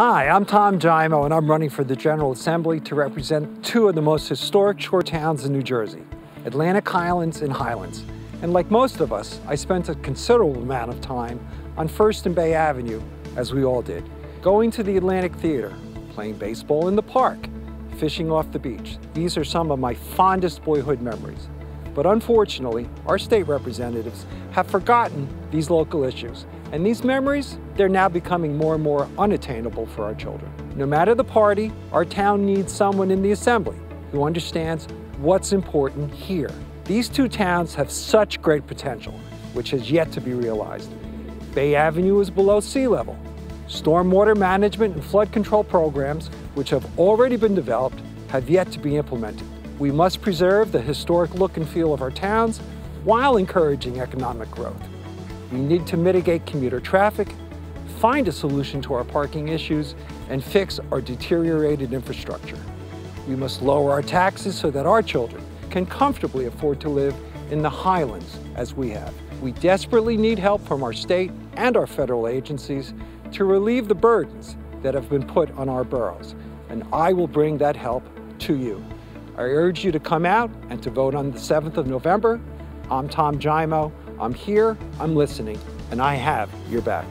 Hi, I'm Tom Giaimo, and I'm running for the General Assembly to represent two of the most historic shore towns in New Jersey, Atlantic Highlands and Highlands. And like most of us, I spent a considerable amount of time on First and Bay Avenue, as we all did, going to the Atlantic Theater, playing baseball in the park, fishing off the beach. These are some of my fondest boyhood memories. But unfortunately, our state representatives have forgotten these local issues. And these memories, they're now becoming more and more unattainable for our children. No matter the party, our town needs someone in the assembly who understands what's important here. These two towns have such great potential, which has yet to be realized. Bay Avenue is below sea level. Stormwater management and flood control programs, which have already been developed, have yet to be implemented. We must preserve the historic look and feel of our towns while encouraging economic growth. We need to mitigate commuter traffic, find a solution to our parking issues, and fix our deteriorated infrastructure. We must lower our taxes so that our children can comfortably afford to live in the highlands as we have. We desperately need help from our state and our federal agencies to relieve the burdens that have been put on our boroughs, and I will bring that help to you. I urge you to come out and to vote on the 7th of November. I'm Tom Giaimo. I'm here, I'm listening, and I have your back.